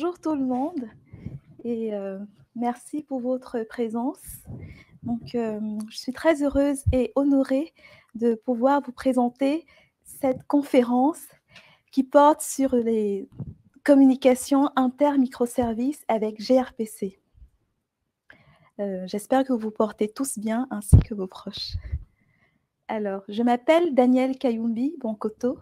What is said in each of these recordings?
bonjour tout le monde et euh, merci pour votre présence. Donc, euh, je suis très heureuse et honorée de pouvoir vous présenter cette conférence qui porte sur les communications inter-microservices avec gRPC. Euh, j'espère que vous vous portez tous bien ainsi que vos proches. Alors, je m'appelle Danielle Kayumbi Bonkoto.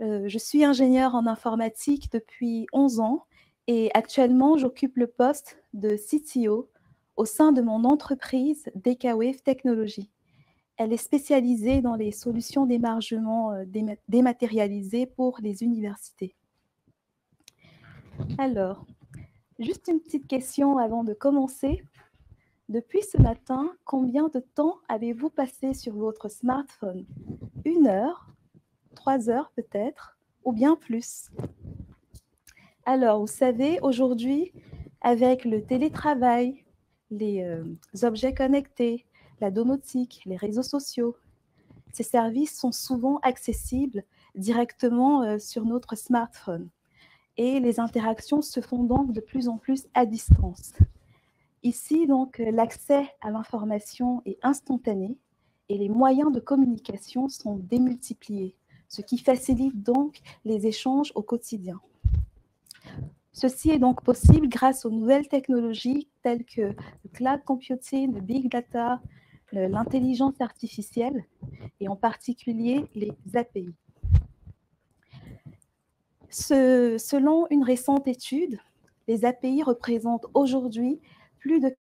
je suis ingénieure en informatique depuis 11 ans et actuellement, j'occupe le poste de CTO au sein de mon entreprise DKWave Technologies. Elle est spécialisée dans les solutions d'émargement euh, dématérialisées pour les universités. Alors, juste une petite question avant de commencer. Depuis ce matin, combien de temps avez-vous passé sur votre smartphone? Une heure Trois heures peut-être Ou bien plus? Alors, vous savez, aujourd'hui, avec le télétravail, les euh, objets connectés, la domotique, les réseaux sociaux, ces services sont souvent accessibles directement euh, sur notre smartphone. Et les interactions se font donc de plus en plus à distance. Ici, donc, l'accès à l'information est instantané et les moyens de communication sont démultipliés, ce qui facilite donc les échanges au quotidien. Ceci est donc possible grâce aux nouvelles technologies telles que le cloud computing, le big data, l'intelligence artificielle et en particulier les API. selon une récente étude, les API représentent aujourd'hui plus de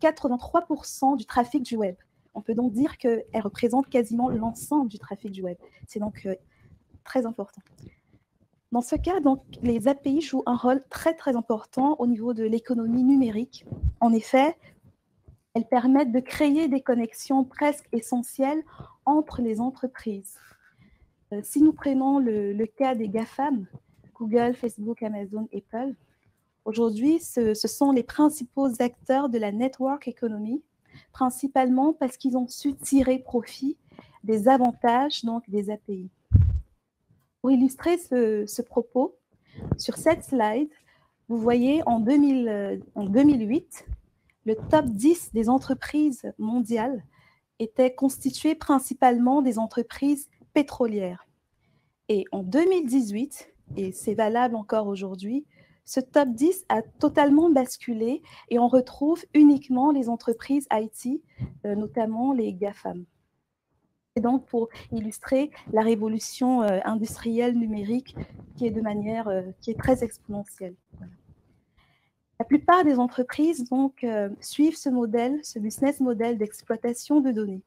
83% du trafic du web. On peut donc dire qu'elles représentent quasiment l'ensemble du trafic du web. C'est donc euh, très important. Dans ce cas, donc, les API jouent un rôle très très important au niveau de l'économie numérique. En effet, elles permettent de créer des connexions presque essentielles entre les entreprises. Euh, si nous prenons le, cas des GAFAM, Google, Facebook, Amazon, Apple, aujourd'hui, ce, ce, sont les principaux acteurs de la network economy, principalement parce qu'ils ont su tirer profit des avantages donc, des API. Pour illustrer ce, propos, sur cette slide, vous voyez en, 2000, en 2008, le top 10 des entreprises mondiales était constitué principalement des entreprises pétrolières. Et en 2018, et c'est valable encore aujourd'hui, ce top 10 a totalement basculé et on retrouve uniquement les entreprises IT, euh, notamment les GAFAM donc pour illustrer la révolution euh, industrielle numérique qui est de manière euh, qui est très exponentielle. La plupart des entreprises donc euh, suivent ce modèle, ce business model d'exploitation de données.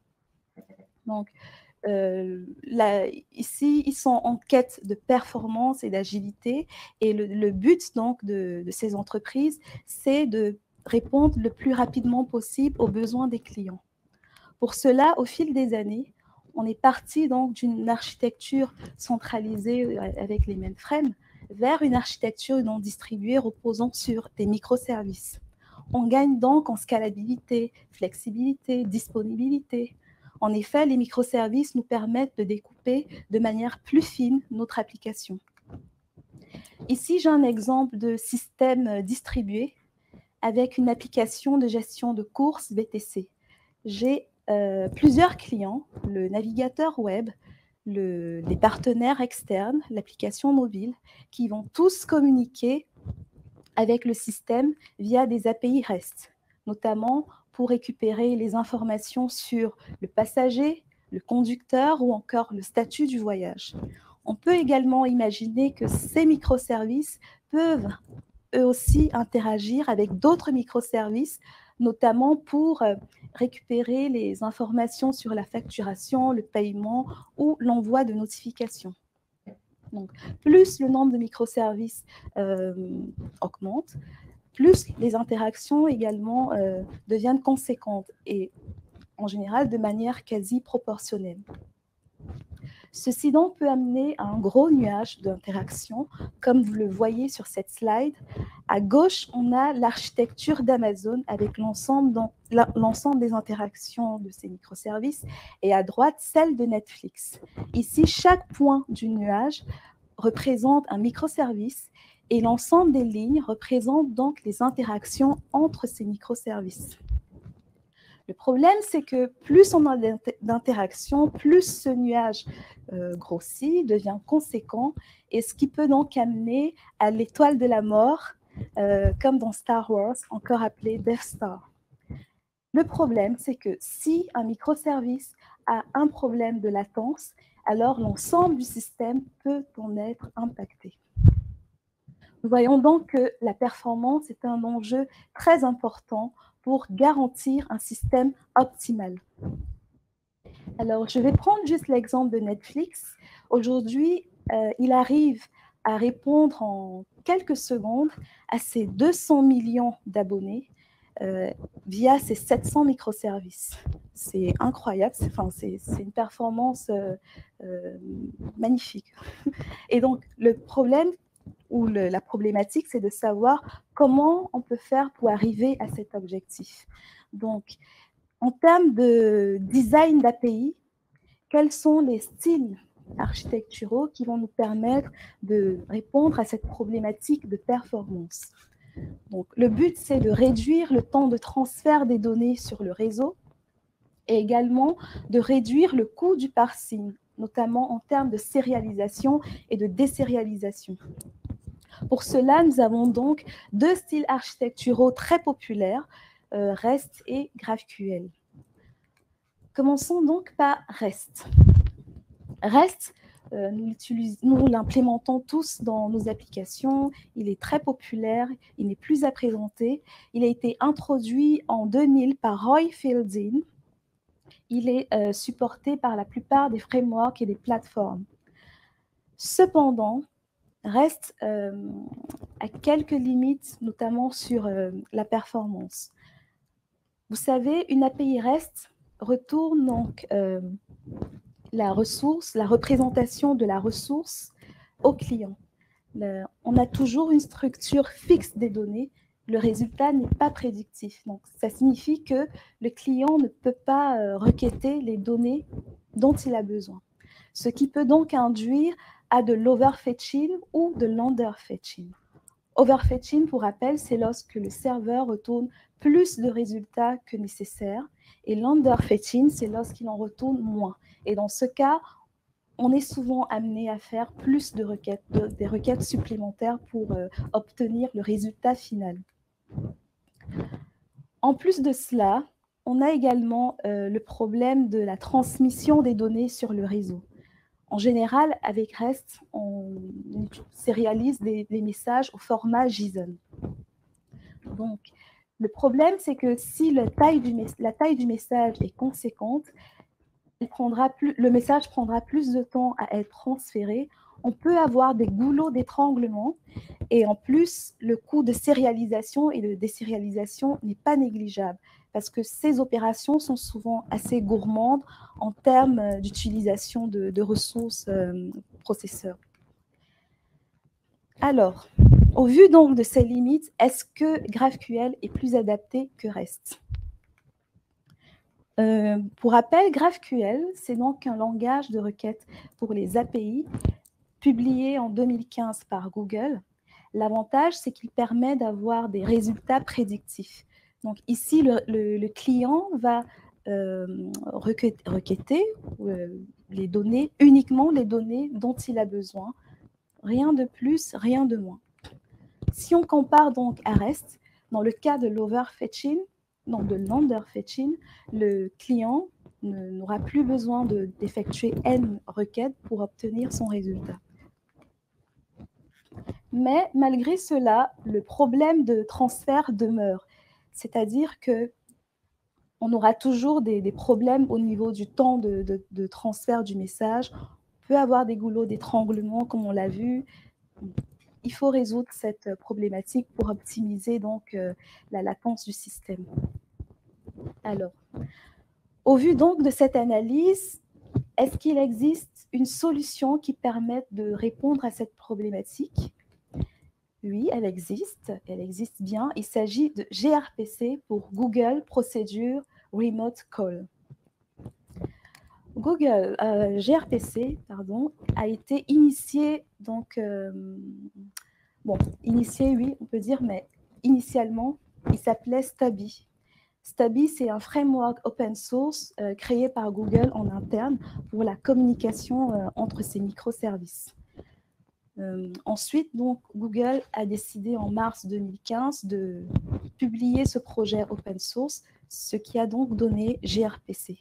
Donc ici, ils sont en quête de performance et d'agilité, et le, but donc de ces entreprises, c'est de répondre le plus rapidement possible aux besoins des clients. Pour cela, au fil des années, on est parti donc d'une architecture centralisée euh, avec les mainframes vers une architecture non distribuée reposant sur des microservices. On gagne donc en scalabilité, flexibilité, disponibilité. En effet, les microservices nous permettent de découper de manière plus fine notre application. Ici, j'ai un exemple de système distribué avec une application de gestion de courses VTC. J'ai euh, plusieurs clients, le navigateur web, les partenaires externes, l'application mobile, qui vont tous communiquer avec le système via des API REST, notamment pour récupérer les informations sur le passager, le conducteur ou encore le statut du voyage. On peut également imaginer que ces microservices peuvent eux aussi interagir avec d'autres microservices notamment pour euh, récupérer les informations sur la facturation, le paiement ou l'envoi de notifications. Donc, plus le nombre de microservices euh, augmente, plus les interactions également euh, deviennent conséquentes et en général de manière quasi proportionnelle. Ceci donc peut amener à un gros nuage d'interactions, comme vous le voyez sur cette slide. À gauche, on a l'architecture d'Amazon avec l'ensemble des interactions de ces microservices, et à droite, celle de Netflix. Ici, chaque point du nuage représente un microservice et l'ensemble des lignes représente donc les interactions entre ces microservices. Le problème, c'est que plus on a d'interactions, plus ce nuage euh, grossit, devient conséquent, et ce qui peut donc amener à l'étoile de la mort, euh, comme dans Star Wars, encore appelé Death Star. Le problème, c'est que si un microservice a un problème de latence, alors l'ensemble du système peut en être impacté. Nous voyons donc que la performance est un enjeu très important pour garantir un système optimal. Alors, je vais prendre juste l'exemple de Netflix. Aujourd'hui, euh, il arrive à répondre en quelques secondes à ses 200 millions d'abonnés euh, via ces 700 microservices. C'est incroyable, c'est une performance euh, magnifique. Et donc, le problème ou la problématique, c'est de savoir comment on peut faire pour arriver à cet objectif. Donc, en termes de design d'API, quels sont les styles architecturaux qui vont nous permettre de répondre à cette problématique de performance? Donc, le but, c'est de réduire le temps de transfert des données sur le réseau et également de réduire le coût du parsing, notamment en termes de sérialisation et de désérialisation. Pour cela, nous avons donc deux styles architecturaux très populaires, euh, REST et GraphQL. Commençons donc par REST. REST, euh, nous l'implémentons tous dans nos applications. Il est très populaire. Il n'est plus à présenter. Il a été introduit en 2000 par Roy Fielding. Il est euh, supporté par la plupart des frameworks et des plateformes. Cependant, reste euh, à quelques limites, notamment sur la performance. Vous savez, une API REST retourne donc la ressource, la représentation de la ressource au client. on a toujours une structure fixe des données. Le résultat n'est pas prédictif. Donc, ça signifie que le client ne peut pas euh, requêter les données dont il a besoin. Ce qui peut donc induire à de l'overfetching ou de l'underfetching. Overfetching, pour rappel, c'est lorsque le serveur retourne plus de résultats que nécessaire. Et l'underfetching, c'est lorsqu'il en retourne moins. Et dans ce cas, on est souvent amené à faire plus de requêtes, des requêtes supplémentaires pour euh, obtenir le résultat final. En plus de cela, on a également euh, le problème de la transmission des données sur le réseau. En général, avec REST, on sérialise des, messages au format JSON. Donc, le problème, c'est que si la taille, du, message est conséquente, le message prendra plus de temps à être transféré. On peut avoir des goulots d'étranglement et en plus, le coût de sérialisation et de désérialisation n'est pas négligeable parce que ces opérations sont souvent assez gourmandes en termes d'utilisation de, ressources euh, processeurs. Alors, au vu donc de ces limites, est-ce que GraphQL est plus adapté que REST? Euh, pour rappel, GraphQL, c'est donc un langage de requête pour les API publié en 2015 par Google. L'avantage, c'est qu'il permet d'avoir des résultats prédictifs. Donc ici, le, client va euh, requêter, euh, les données, uniquement les données dont il a besoin. Rien de plus, rien de moins. Si on compare donc à REST, dans le cas de l'overfetching, non, de l'underfetching, le client n'aura plus besoin d'effectuer N requêtes pour obtenir son résultat. Mais malgré cela, le problème de transfert demeure. C'est-à-dire que on aura toujours des, problèmes au niveau du temps de, transfert du message. On peut avoir des goulots d'étranglement, comme on l'a vu. Il faut résoudre cette problématique pour optimiser donc euh, la latence du système. Alors, au vu donc de cette analyse, est-ce qu'il existe une solution qui permette de répondre à cette problématique? Oui, elle existe, elle existe bien. Il s'agit de GRPC pour Google Procedure Remote Call. Google euh, gRPC pardon, a été initié, donc, euh, bon, initié, oui, on peut dire, mais initialement, il s'appelait Stubby. Stubby, c'est un framework open source euh, créé par Google en interne pour la communication entre ses microservices. Ensuite, donc, Google a décidé en mars 2015 de publier ce projet open source, ce qui a donc donné gRPC.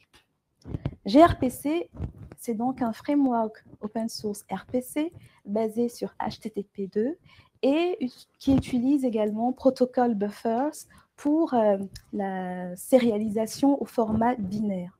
gRPC, c'est donc un framework open source RPC basé sur HTTP2 et qui utilise également protocol buffers pour euh, la sérialisation au format binaire.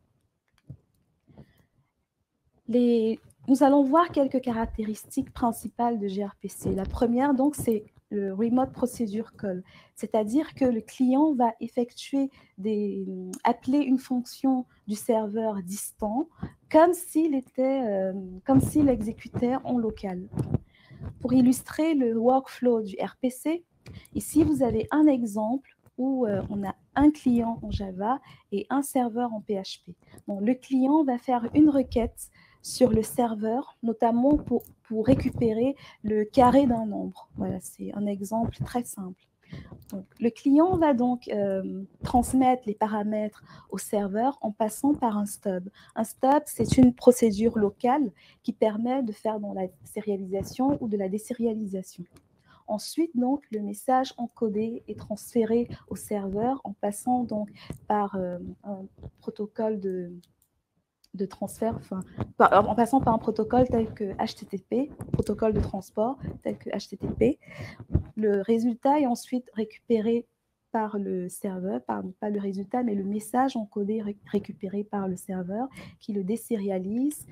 Les, nous allons voir quelques caractéristiques principales de gRPC. La première, donc, c'est le Remote Procedure Call, c'est-à-dire que le client va effectuer des, appeler une fonction du serveur distant comme s'il était, euh, comme s'il exécutait en local. Pour illustrer le workflow du RPC, ici vous avez un exemple où euh, on a un client en Java et un serveur en PHP. le client va faire une requête sur le serveur, notamment pour, pour récupérer le carré d'un nombre. Voilà, c'est un exemple très simple. le client va donc euh, transmettre les paramètres au serveur en passant par un stub. Un stub, c'est une procédure locale qui permet de faire dans la sérialisation ou de la désérialisation. Ensuite, donc, le message encodé est transféré au serveur en passant donc par euh, un protocole de, de transfert, enfin, en passant par un protocole tel que HTTP, protocole de transport tel que HTTP. Le résultat est ensuite récupéré par le serveur, pas le résultat, mais le message encodé récupéré par le serveur qui le désérialise.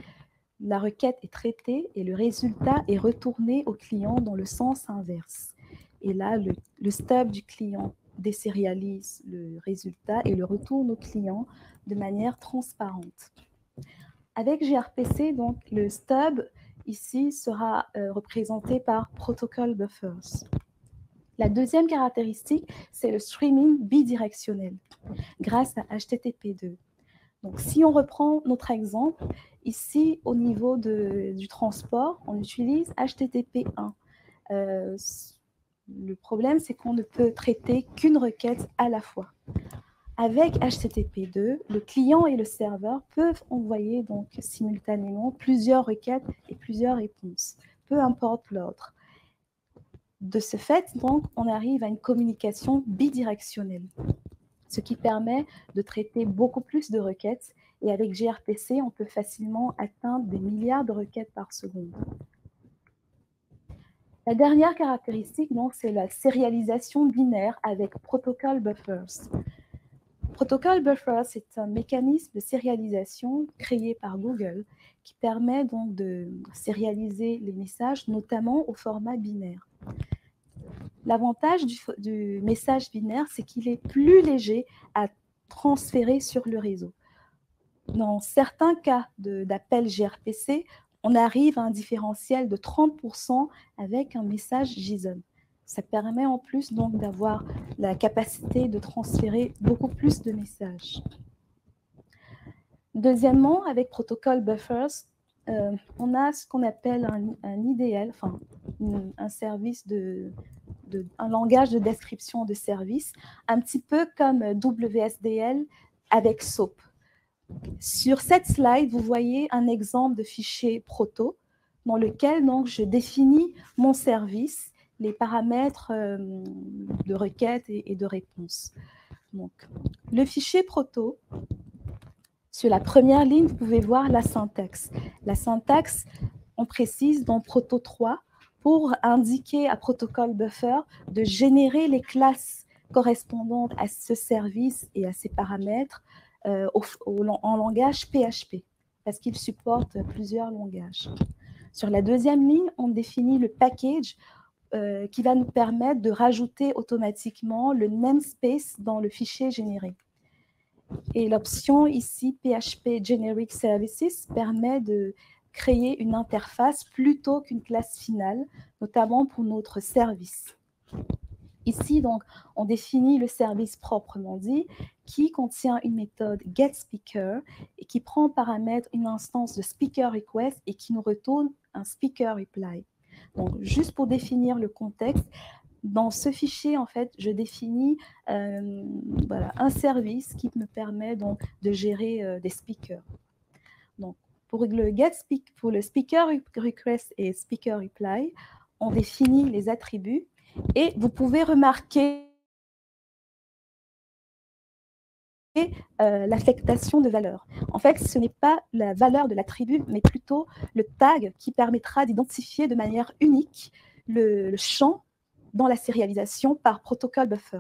La requête est traitée et le résultat est retourné au client dans le sens inverse. Et là, le, le stub du client désérialise le résultat et le retourne au client de manière transparente. Avec gRPC, donc, le stub ici sera euh, représenté par protocol buffers. La deuxième caractéristique, c'est le streaming bidirectionnel grâce à HTTP2. Donc, si on reprend notre exemple, ici, au niveau du transport, on utilise HTTP1. Euh, le problème, c'est qu'on ne peut traiter qu'une requête à la fois. Avec HTTP2, le client et le serveur peuvent envoyer donc simultanément plusieurs requêtes et plusieurs réponses, peu importe l'ordre. De ce fait, donc, on arrive à une communication bidirectionnelle, ce qui permet de traiter beaucoup plus de requêtes. Et avec gRPC, on peut facilement atteindre des milliards de requêtes par seconde. La dernière caractéristique, c'est la sérialisation binaire avec protocol buffers protocole buffer, c'est un mécanisme de sérialisation créé par Google qui permet donc de sérialiser les messages, notamment au format binaire. L'avantage du, message binaire, c'est qu'il est plus léger à transférer sur le réseau. Dans certains cas d'appel gRPC, on arrive à un différentiel de 30% avec un message JSON. Ça permet en plus donc d'avoir la capacité de transférer beaucoup plus de messages. Deuxièmement, avec protocole buffers, euh, on a ce qu'on appelle un, IDL, enfin un service de, un langage de description de service, un petit peu comme WSDL avec SOAP. Sur cette slide, vous voyez un exemple de fichier proto dans lequel donc, je définis mon service les paramètres euh, de requête et, de réponse. Donc, le fichier proto, sur la première ligne, vous pouvez voir la syntaxe. La syntaxe, on précise dans Proto 3 pour indiquer à protocole buffer de générer les classes correspondantes à ce service et à ses paramètres euh, en langage PHP, parce qu'il supporte plusieurs langages. Sur la deuxième ligne, on définit le package euh, qui va nous permettre de rajouter automatiquement le namespace dans le fichier généré. Et l'option ici, PHP Generic Services, permet de créer une interface plutôt qu'une classe finale, notamment pour notre service. Ici, donc, on définit le service proprement dit qui contient une méthode getSpeaker et qui prend en paramètre une instance de speaker request et qui nous retourne un speaker reply. Donc, juste pour définir le contexte, dans ce fichier, en fait, je définis euh, un service qui me permet donc de gérer euh, des speakers. Donc, pour le, get pour le speaker request et speaker reply, on définit les attributs et vous pouvez remarquer euh, l'affectation de valeur. En fait, ce n'est pas la valeur de l'attribut, mais plutôt le tag qui permettra d'identifier de manière unique le, le champ dans la sérialisation par protocole buffer.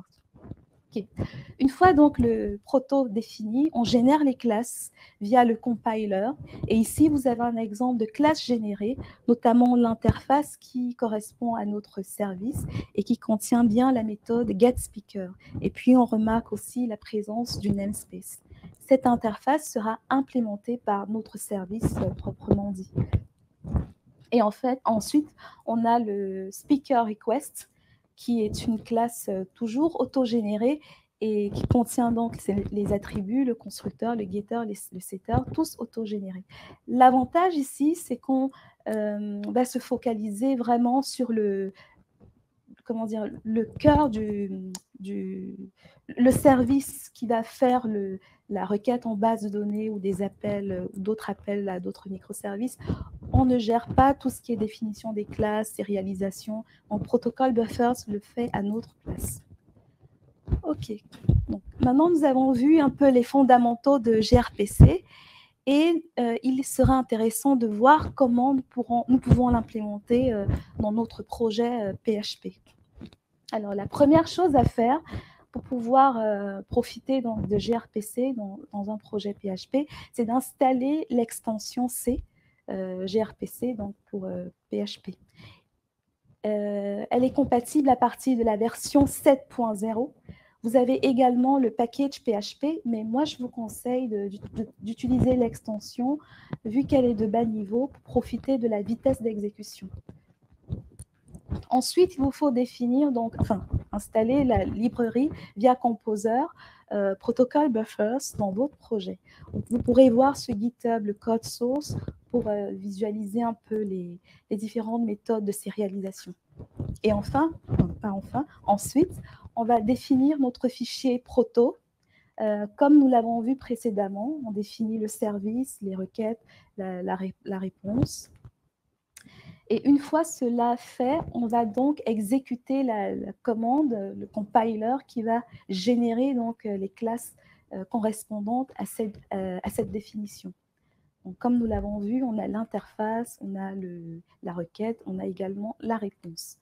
Une fois donc le proto défini, on génère les classes via le compiler. Et ici, vous avez un exemple de classe générée, notamment l'interface qui correspond à notre service et qui contient bien la méthode getSpeaker. Et puis, on remarque aussi la présence du namespace. Cette interface sera implémentée par notre service proprement dit. Et en fait, ensuite, on a le speaker request qui est une classe euh, toujours autogénérée et qui contient donc les attributs, le constructeur, le getter, le setter, tous autogénérés. L'avantage ici, c'est qu'on euh, va se focaliser vraiment sur le, comment dire, le cœur du, du, le service qui va faire le, la requête en base de données ou des appels, d'autres appels à d'autres microservices. On ne gère pas tout ce qui est définition des classes, sérialisation. En protocole buffers le fait à notre place. OK. Maintenant, nous avons vu un peu les fondamentaux de gRPC et euh, il sera intéressant de voir comment nous, pourrons, nous pouvons l'implémenter euh, dans notre projet PHP. Euh, Alors, la première chose à faire pour pouvoir profiter donc, de gRPC dans, un projet PHP, c'est d'installer l'extension C gRPC donc pour PHP. elle est compatible à partir de la version 7.0 vous avez également le package PHP, mais moi, je vous conseille d'utiliser l'extension, vu qu'elle est de bas niveau, pour profiter de la vitesse d'exécution. Ensuite, il vous faut définir, donc, installer la librairie via Composer, euh, Protocol Buffers dans votre projet. vous pourrez voir ce GitHub, le code source, pour euh, visualiser un peu les, les différentes méthodes de sérialisation. Et enfin, pas enfin, ensuite, on va définir notre fichier proto. Euh, comme nous l'avons vu précédemment, on définit le service, les requêtes, la, réponse. Et une fois cela fait, on va donc exécuter la, commande, le compiler qui va générer donc les classes euh, correspondantes à cette, euh, à cette définition. Donc, comme nous l'avons vu, on a l'interface, on a le, la requête, on a également la réponse.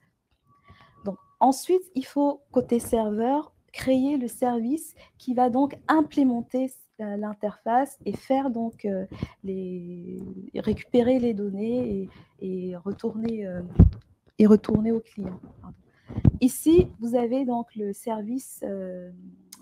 Ensuite, il faut, côté serveur, créer le service qui va donc implémenter euh, l'interface et faire donc euh, les, récupérer les données et, retourner, euh, et retourner au client. Ici, vous avez donc le service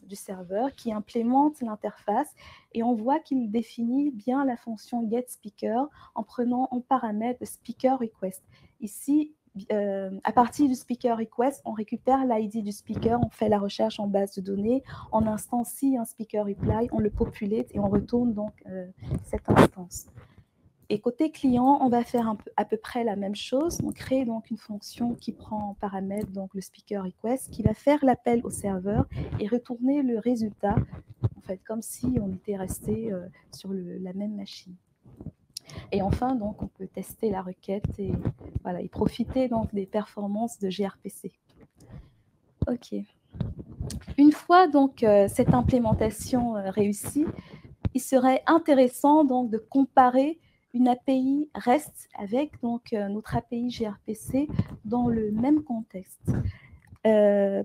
du serveur qui implémente l'interface et on voit qu'il définit bien la fonction getSpeaker en prenant en paramètre speaker request. Ici, euh, à partir du speaker request, on récupère l'ID du speaker, on fait la recherche en base de données, en instancie un speaker reply, on le populate et on retourne donc euh, cette instance. Et côté client, on va faire à peu près la même chose. On crée donc une fonction qui prend en paramètre donc le speaker request, qui va faire l'appel au serveur et retourner le résultat, en fait, comme si on était resté euh, sur la même machine. Et enfin, donc, on peut tester la requête et, voilà, et profiter donc des performances de gRPC. OK. Une fois donc euh, cette implémentation euh, réussie, il serait intéressant donc de comparer une API REST avec donc euh, notre API gRPC dans le même contexte.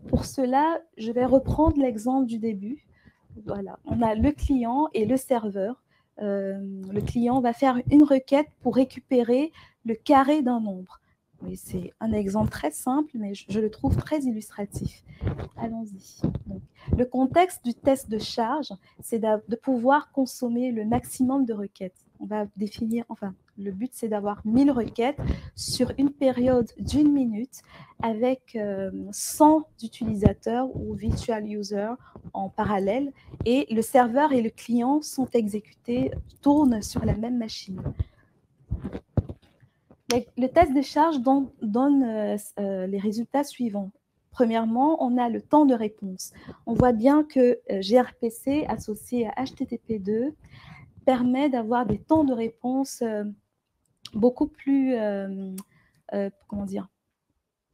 pour cela, je vais reprendre l'exemple du début. Voilà, on a le client et le serveur euh, le client va faire une requête pour récupérer le carré d'un nombre. c'est un exemple très simple, mais je, le trouve très illustratif. Allons-y. Le contexte du test de charge, c'est de pouvoir consommer le maximum de requêtes. On va définir, enfin, le but, c'est d'avoir 1000 requêtes sur une période d'une minute avec 100 euh, utilisateurs ou virtual users en parallèle et le serveur et le client sont exécutés, tournent sur la même machine. Le test de charge donne, euh, euh, les résultats suivants. Premièrement, on a le temps de réponse. On voit bien que gRPC associé à HTTP2 permet d'avoir des temps de réponse beaucoup plus, euh, euh, comment dire,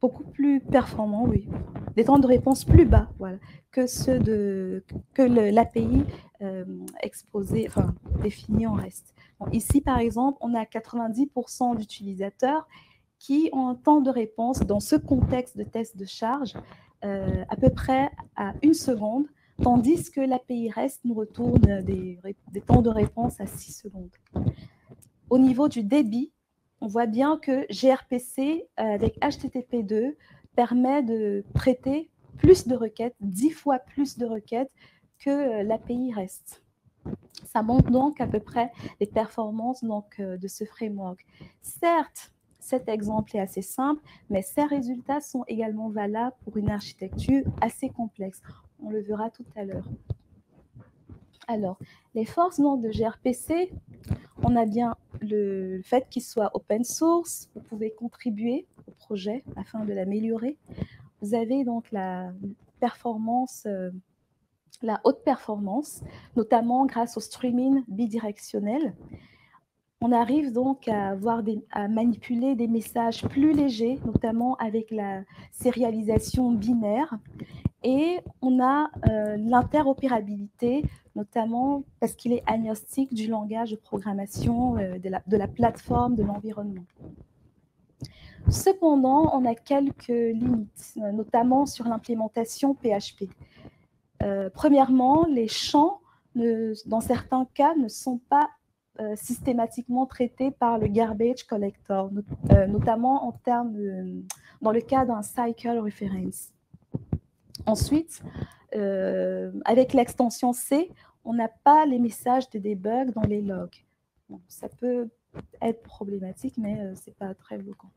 beaucoup plus performants, oui, des temps de réponse plus bas, voilà, que ceux de que l'API euh, exposé, enfin défini en reste. ici, par exemple, on a 90% d'utilisateurs qui ont un temps de réponse dans ce contexte de test de charge à peu près à une seconde, tandis que l'API REST nous retourne des, des temps de réponse à 6 secondes. Au niveau du débit, on voit bien que gRPC euh, avec HTTP2 permet de traiter plus de requêtes, dix fois plus de requêtes que euh, l'API REST. Ça montre donc à peu près les performances donc, euh, de ce framework. Certes, cet exemple est assez simple, mais ces résultats sont également valables pour une architecture assez complexe. On le verra tout à l'heure. Alors, les forces de gRPC, on a bien le fait qu'il soit open source, vous pouvez contribuer au projet afin de l'améliorer. Vous avez donc la performance, euh, la haute performance, notamment grâce au streaming bidirectionnel. On arrive donc à, manipuler des messages plus légers, notamment avec la sérialisation binaire. Et on a euh, l'interopérabilité notamment parce qu'il est agnostique du langage de programmation, euh, de, la, de, la, plateforme, de l'environnement. Cependant, on a quelques limites, notamment sur l'implémentation PHP. Euh, premièrement, les champs, dans certains cas, ne sont pas euh, systématiquement traités par le garbage collector, notamment en termes dans le cas d'un cycle reference. Ensuite, euh, avec l'extension C, on n'a pas les messages de debug dans les logs. ça peut être problématique, mais euh, ce n'est pas très bloquant.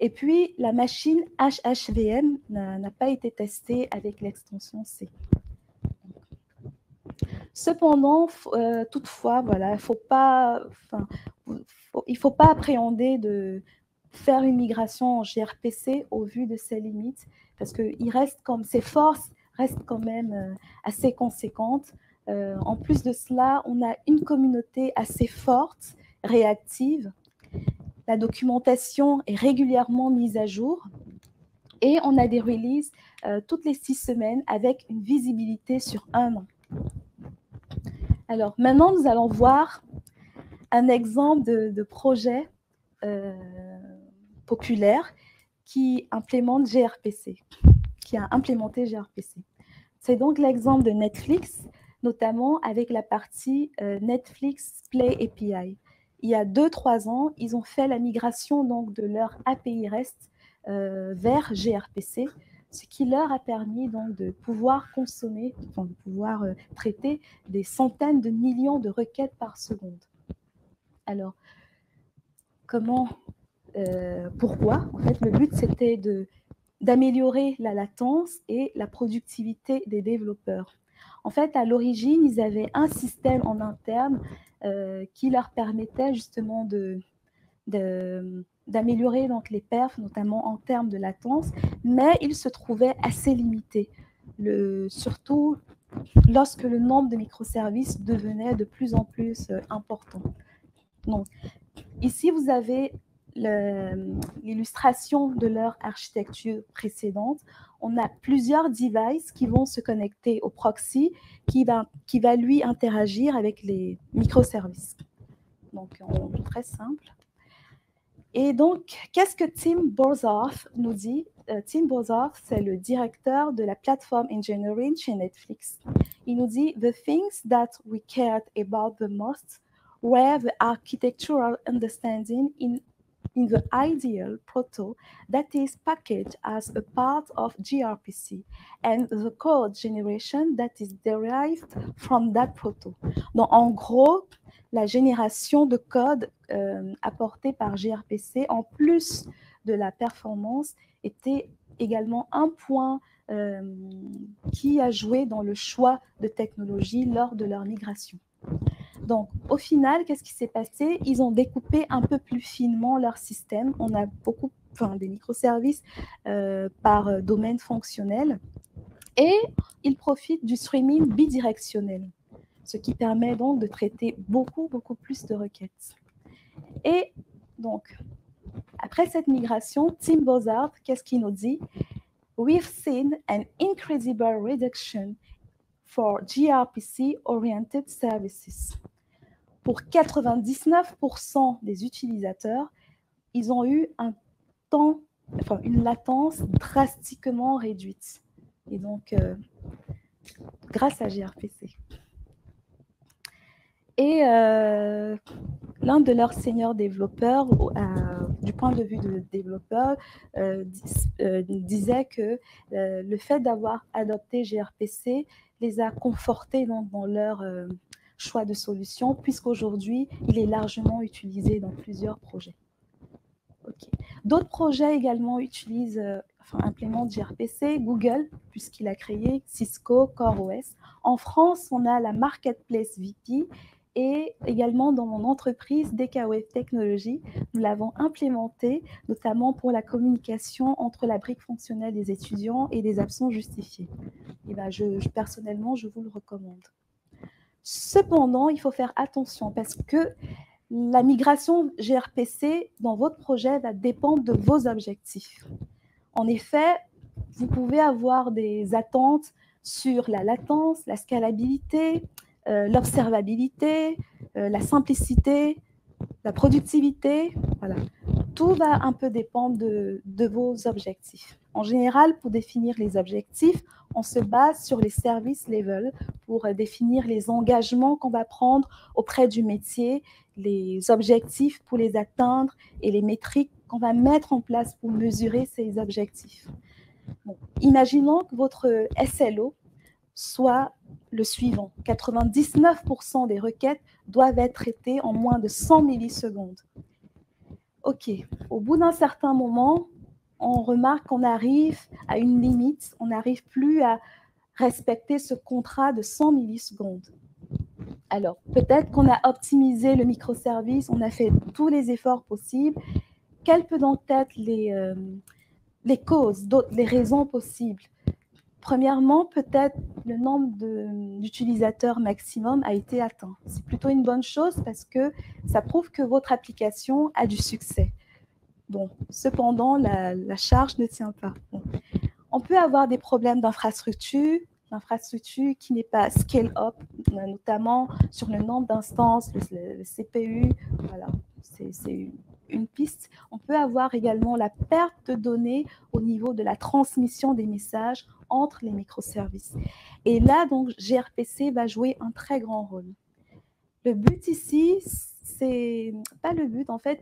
Et puis, la machine HHVM n'a pas été testée avec l'extension C. Cependant, euh, toutefois, voilà, il faut pas, il faut pas appréhender de faire une migration en gRPC au vu de ses limites, parce qu'il reste comme ses forces reste quand même euh, assez conséquente. Euh, en plus de cela, on a une communauté assez forte, réactive. La documentation est régulièrement mise à jour. Et on a des releases toutes les six semaines avec une visibilité sur un an. Alors maintenant, nous allons voir un exemple de, projet populaire qui implémente gRPC qui a implémenté gRPC. C'est donc l'exemple de Netflix, notamment avec la partie euh, Netflix Play API. Il y a deux, trois ans, ils ont fait la migration donc, de leur API REST euh, vers gRPC, ce qui leur a permis donc, de pouvoir consommer, de pouvoir euh, traiter des centaines de millions de requêtes par seconde. Alors, comment, pourquoi En fait, le but, c'était de d'améliorer la latence et la productivité des développeurs. En fait, à l'origine, ils avaient un système en interne euh, qui leur permettait justement de, d'améliorer donc les perfs, notamment en termes de latence, mais ils se trouvaient assez limités, le, surtout lorsque le nombre de microservices devenait de plus en plus euh, important. Donc, ici, vous avez l'illustration de leur architecture précédente, on a plusieurs devices qui vont se connecter au proxy qui va, qui va lui interagir avec les microservices. Donc, très simple. Et donc, qu'est-ce que Tim Borzoff nous dit? Euh, Tim Borzoff, c'est le directeur de la plateforme engineering chez Netflix. Il nous dit The things that we cared about the most were the architectural understanding in in the ideal proto that is packaged as a part of gRPC and the code generation that is derived from that proto. Donc, en gros, la génération de code euh, apportée par gRPC, en plus de la performance, était également un point euh, qui a joué dans le choix de technologie lors de leur migration. Donc, au final, qu'est-ce qui s'est passé? Ils ont découpé un peu plus finement leur système. On a beaucoup, enfin, des microservices euh, par domaine fonctionnel. Et ils profitent du streaming bidirectionnel ce qui permet donc de traiter beaucoup, beaucoup plus de requêtes. Et donc, après cette migration, Tim Bozard, qu'est-ce qu'il nous dit? We've seen an incredible reduction for gRPC-oriented services. Pour 99% des utilisateurs, ils ont eu un temps, enfin une latence drastiquement réduite. Et donc, euh, grâce à gRPC. Et euh, l'un de leurs seniors développeurs, du point de vue de développeur, euh, disait que le fait d'avoir adopté gRPC les a confortés dans, leur choix de solution, puisqu'aujourd'hui, il est largement utilisé dans plusieurs projets. D'autres projets également utilisent, enfin, implémentent gRPC, Google, puisqu'il a créé Cisco, CoreOS. En France, on a la Marketplace VP et également dans mon entreprise DKWeb Technologies, nous l'avons implémenté notamment pour la communication entre la brique fonctionnelle des étudiants et des absences justifiées. Et ben je, personnellement, je vous le recommande. Cependant, il faut faire attention parce que la migration gRPC dans votre projet va dépendre de vos objectifs. En effet, vous pouvez avoir des attentes sur la latence, la scalabilité, euh, l'observabilité, euh, la simplicité, la productivité. Voilà. Tout va un peu dépendre de, vos objectifs. En général, pour définir les objectifs, on se base sur les services level pour définir les engagements qu'on va prendre auprès du métier, les objectifs pour les atteindre et les métriques qu'on va mettre en place pour mesurer ces objectifs. Imaginons que votre SLO soit le suivant. 99% des requêtes doivent être traitées en moins de 100 millisecondes. OK, au bout d'un certain moment, on remarque qu'on arrive à une limite, on n'arrive plus à respecter ce contrat de 100 millisecondes. Alors, peut-être qu'on a optimisé le microservice, on a fait tous les efforts possibles. Quelles peuvent donc être les, euh, les causes, les raisons possibles? Premièrement, peut-être le nombre d'utilisateurs maximum a été atteint. C'est plutôt une bonne chose parce que ça prouve que votre application a du succès. Bon, cependant, la, charge ne tient pas. On peut avoir des problèmes d'infrastructure, l'infrastructure qui n'est pas scale up, notamment sur le nombre d'instances, le, CPU. Voilà, c'est une piste. On peut avoir également la perte de données au niveau de la transmission des messages entre les microservices. Et là, donc, gRPC va jouer un très grand rôle. Le but ici, c'est pas le but, en fait,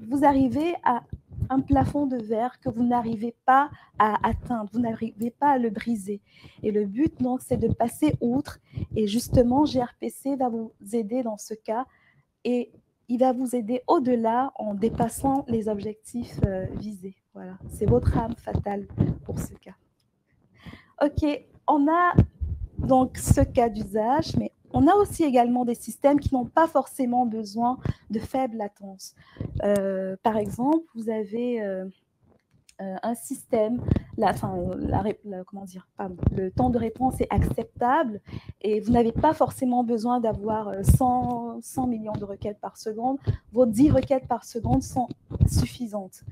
vous arrivez à un plafond de verre que vous n'arrivez pas à atteindre, vous n'arrivez pas à le briser. Et le but, donc, c'est de passer outre. Et justement, gRPC va vous aider dans ce cas. Et il va vous aider au-delà en dépassant les objectifs euh, visés. Voilà, c'est votre âme fatale pour ce cas. OK, on a donc ce cas d'usage, mais on a aussi également des systèmes qui n'ont pas forcément besoin de faible latence. Euh, par exemple, vous avez euh, euh, un système, comment dire, le temps de réponse est acceptable et vous n'avez pas forcément besoin d'avoir 100, 100 millions de requêtes par seconde. Vos 10 requêtes par seconde sont suffisantes.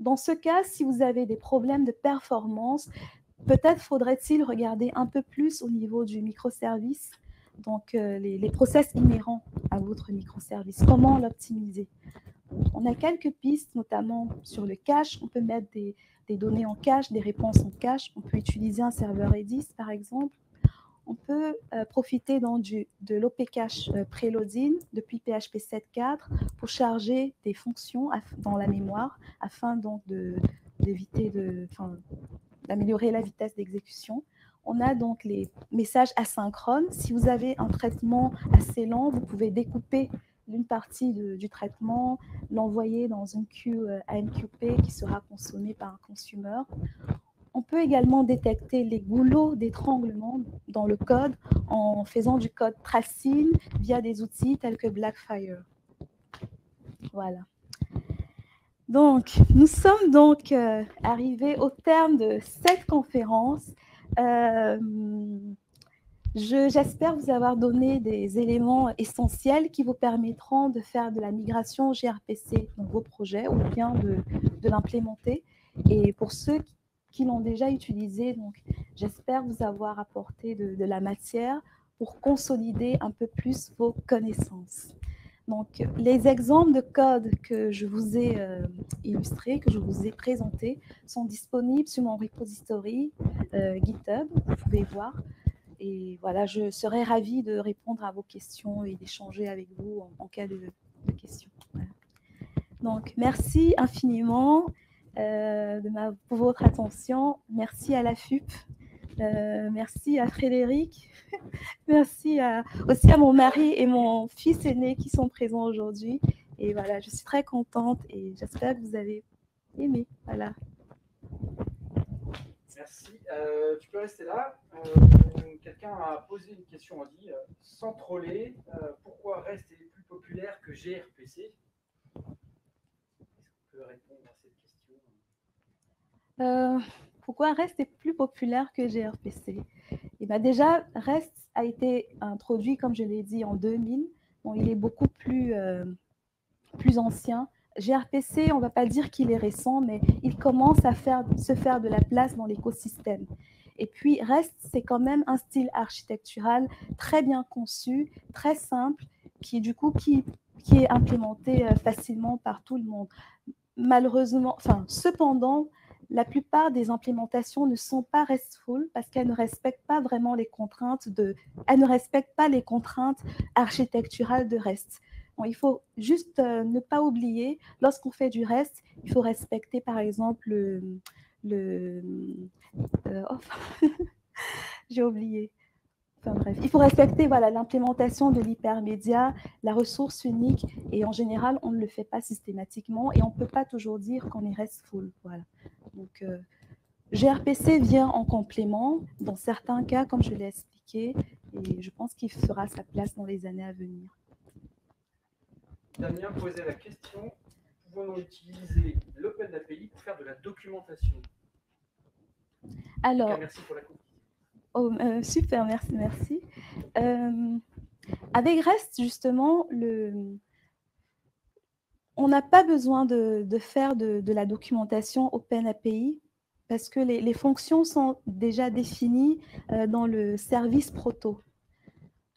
Dans ce cas, si vous avez des problèmes de performance, Peut-être faudrait-il regarder un peu plus au niveau du microservice, donc euh, les, process inhérents à votre microservice, comment l'optimiser? On a quelques pistes, notamment sur le cache. On peut mettre des, données en cache, des réponses en cache. On peut utiliser un serveur Redis, par exemple. On peut euh, profiter donc de l'OP cache euh, preloading depuis PHP 7.4 pour charger des fonctions dans la mémoire afin donc d'éviter d'améliorer la vitesse d'exécution. On a donc les messages asynchrones. Si vous avez un traitement assez lent, vous pouvez découper une partie du traitement, l'envoyer dans une queue AMQP qui sera consommée par un consumer. On peut également détecter les goulots d'étranglement dans le code en faisant du code tracing via des outils tels que Blackfire. Voilà. Donc, nous sommes donc euh, arrivés au terme de cette conférence. Euh, J'espère vous avoir donné des éléments essentiels qui vous permettront de faire de la migration gRPC dans vos projets ou bien de, de l'implémenter. Et pour ceux qui l'ont déjà utilisé. Donc, j'espère vous avoir apporté de, la matière pour consolider un peu plus vos connaissances. Donc, les exemples de code que je vous ai euh, illustrés, que je vous ai présentés, sont disponibles sur mon repository euh, GitHub. Vous pouvez voir. Et voilà, je serai ravie de répondre à vos questions et d'échanger avec vous en, cas de, questions. Donc, merci infiniment. Euh, de ma, pour votre attention. Merci à la FUP. Euh, merci à Frédéric. merci aussi à mon mari et mon fils aîné qui sont présents aujourd'hui. Et voilà, je suis très contente et j'espère que vous avez aimé. Voilà. Merci. Euh, tu peux rester là. Quelqu'un a posé une question, on dit, sans troller, pourquoi REST est plus populaire que gRPC Est-ce qu'on peut répondre euh, pourquoi REST est plus populaire que gRPC Et eh bien Déjà, REST a été introduit, comme je l'ai dit, en 2000. Bon, il est beaucoup plus, euh, plus ancien. gRPC, on ne va pas dire qu'il est récent, mais il commence à faire, se faire de la place dans l'écosystème. Et puis, REST, c'est quand même un style architectural très bien conçu, très simple, qui du coup, qui, qui est implémenté euh, facilement par tout le monde. Malheureusement, enfin, cependant, la plupart des implémentations ne sont pas RESTful parce qu'elles ne respectent pas vraiment les contraintes de, elles ne respectent pas les contraintes architecturales de REST. il faut juste euh, ne pas oublier, lorsqu'on fait du REST, il faut respecter par exemple le, euh, oh, j'ai oublié bref, il faut respecter voilà, l'implémentation de l'hypermédia, la ressource unique, et en général, on ne le fait pas systématiquement, et on ne peut pas toujours dire qu'on est restful. Voilà. Donc, euh, gRPC vient en complément, dans certains cas, comme je l'ai expliqué, et je pense qu'il fera sa place dans les années à venir. Damien posait la question, pouvons-nous utiliser l'Open API pour faire de la documentation? Alors, merci pour la Oh, euh, super, merci, merci. Euh, avec REST, justement, on n'a pas besoin de, faire de, la documentation OpenAPI parce que les, fonctions sont déjà définies euh, dans le service proto.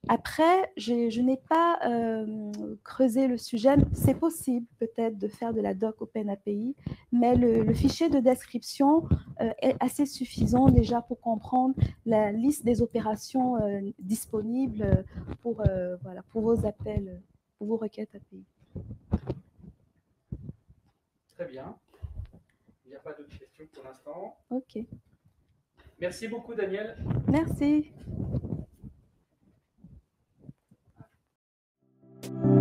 Après, je n'ai pas euh, creusé le sujet. C'est possible peut-être de faire de la doc OpenAPI, mais le, fichier de description euh, est assez suffisant déjà pour comprendre la liste des opérations euh, disponibles pour, voilà, pour vos appels, pour vos requêtes API. Très bien. Il n'y a pas d'autres questions pour l'instant. OK. Merci beaucoup, Daniel. Merci. Bye.